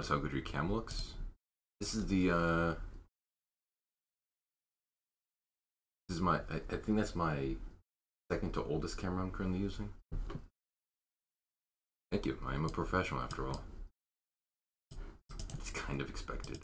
Notice how good your cam looks? This is the uh This is my I, I think that's my second to oldest camera I'm currently using. Thank you. I am a professional after all. It's kind of expected.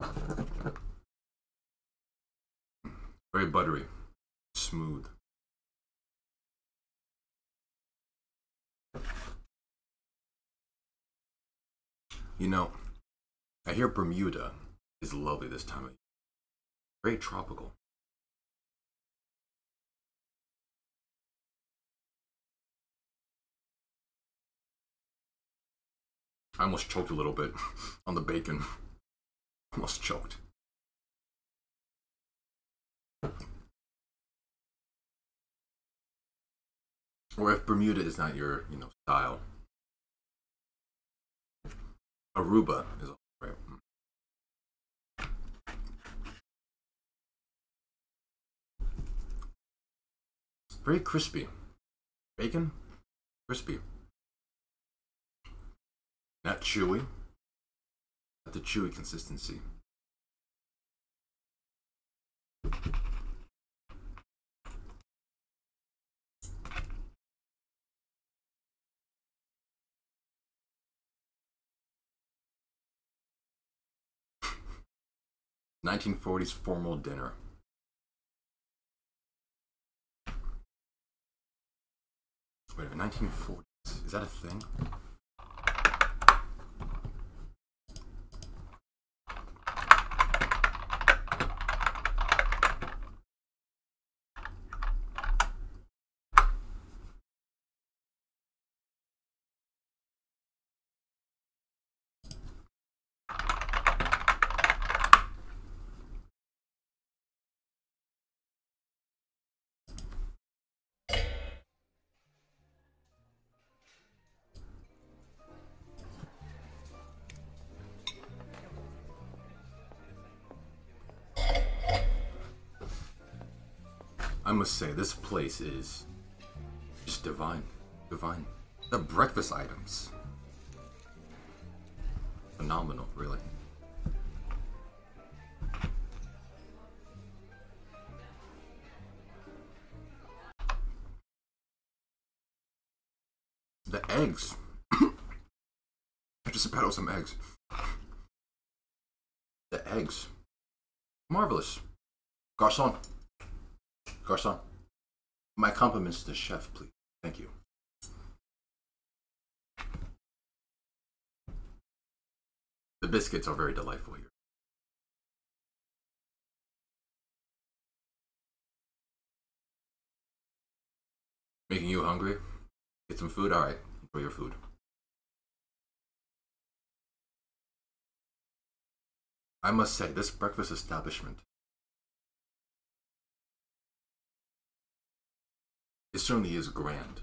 Very buttery, smooth. You know, I hear Bermuda is lovely this time of year. Very tropical. I almost choked a little bit on the bacon. Almost choked. Or if Bermuda is not your, you know, style. Aruba is right. Very crispy. Bacon, crispy. Not chewy. The chewy consistency. Nineteen forties formal dinner. Wait a minute, nineteen forties. Is that a thing? Must say, this place is just divine. Divine. The breakfast items. Phenomenal, really. The eggs. I just out some eggs. The eggs. Marvelous. Garçon. Garçon. My compliments to the chef, please. Thank you. The biscuits are very delightful here. Making you hungry? Get some food? Alright, enjoy your food. I must say, this breakfast establishment it certainly is grand.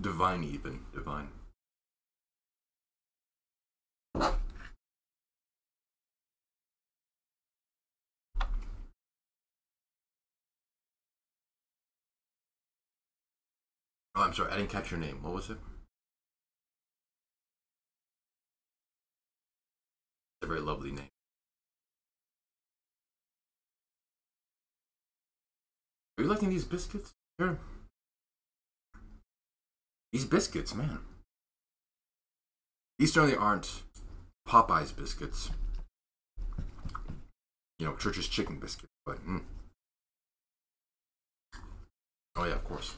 Divine, even. Divine. Oh, I'm sorry, I didn't catch your name. What was it? Very lovely name. Are you liking these biscuits? Sure. These biscuits, man. These certainly aren't Popeyes biscuits. You know, Church's chicken biscuit, but. Mm. Oh, yeah, of course.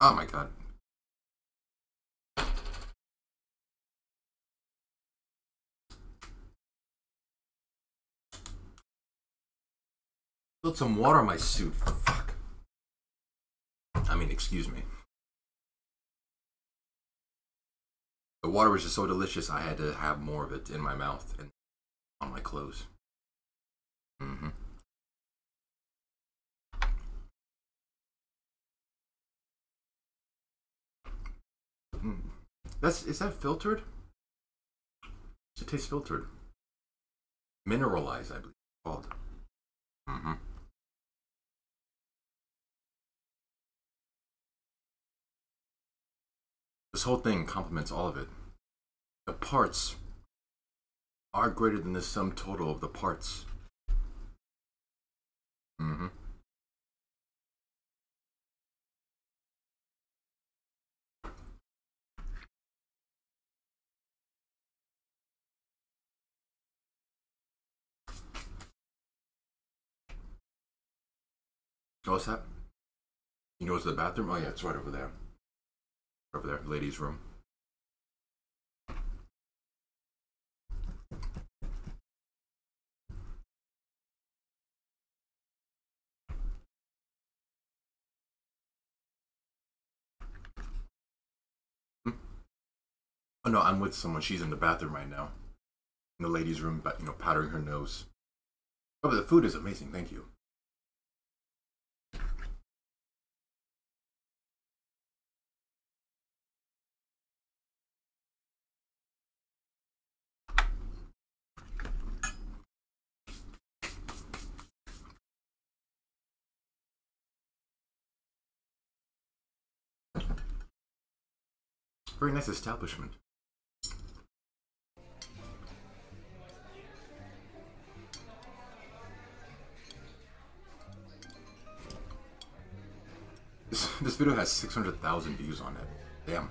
Oh my god. Spilled some water on my suit. Fuck. I mean, excuse me. The water was just so delicious, I had to have more of it in my mouth and on my clothes. Mm-hmm. Mm. That's is that filtered? It taste filtered? Mineralized, I believe This whole thing complements all of it. The parts are greater than the sum total of the parts. Mm-hmm. What's that? You know, it's the bathroom? Oh, yeah, it's right over there. Over there, ladies' room. Hmm? Oh no, I'm with someone. She's in the bathroom right now. In the ladies' room, but you know, powdering her nose. Oh, but the food is amazing. Thank you. Very nice establishment. This, this video has 600,000 views on it. Damn.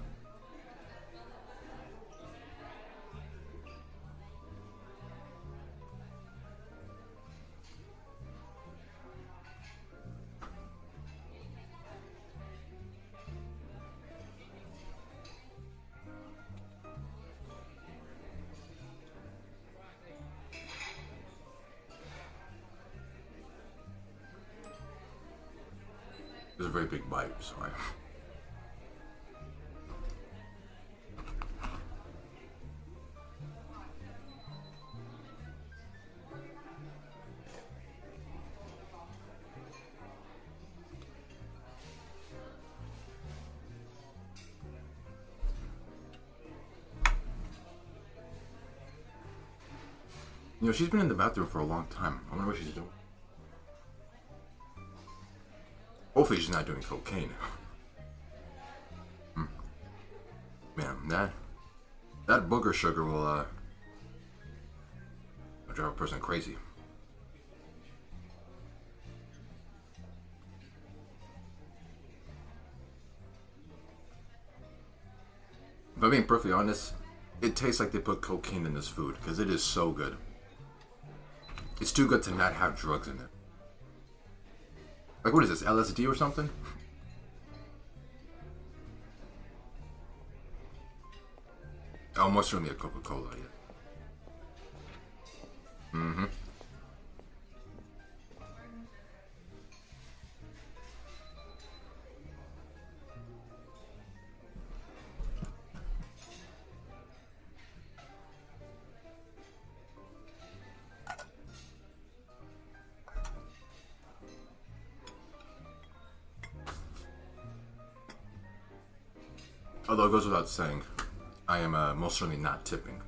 A very big bite, sorry. You know, she's been in the bathroom for a long time. I wonder what she's doing. Hopefully she's not doing cocaine. Hmm. Man, that that booger sugar will uh drive a person crazy. If I'm being perfectly honest, it tastes like they put cocaine in this food because it is so good. It's too good to not have drugs in it. Like, what is this, LSD or something? Almost certainly a Coca-Cola, yeah. Mm-hmm. Although it goes without saying, I am uh, most certainly not tipping.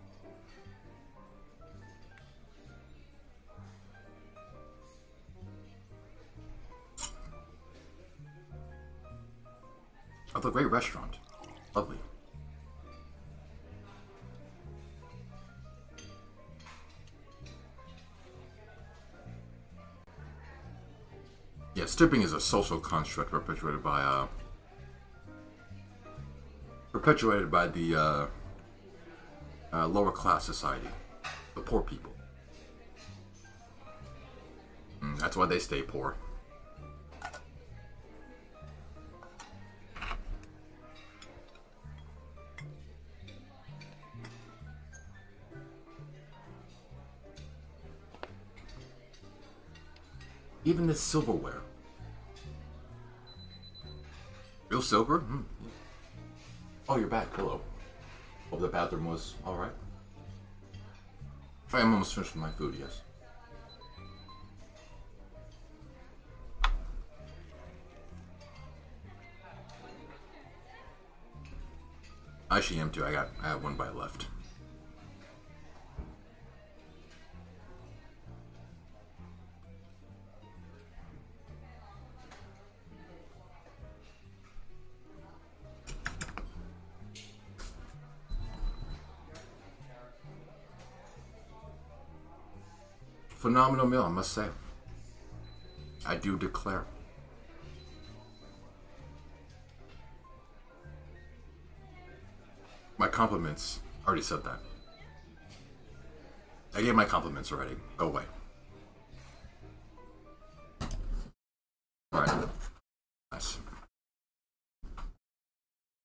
Of a great restaurant. Lovely. Yes, tipping is a social construct perpetuated by uh, perpetuated by the uh, uh, lower class society, the poor people. Mm, that's why they stay poor. Even the silverware. Real silver? Hmm. Oh, your back pillow. Oh, the bathroom was alright. I'm almost finished with my food, yes. I am too. I got I have one bite left. Phenomenal meal, I must say. I do declare. My compliments. Already said that. I gave my compliments already. Go away.